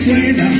serena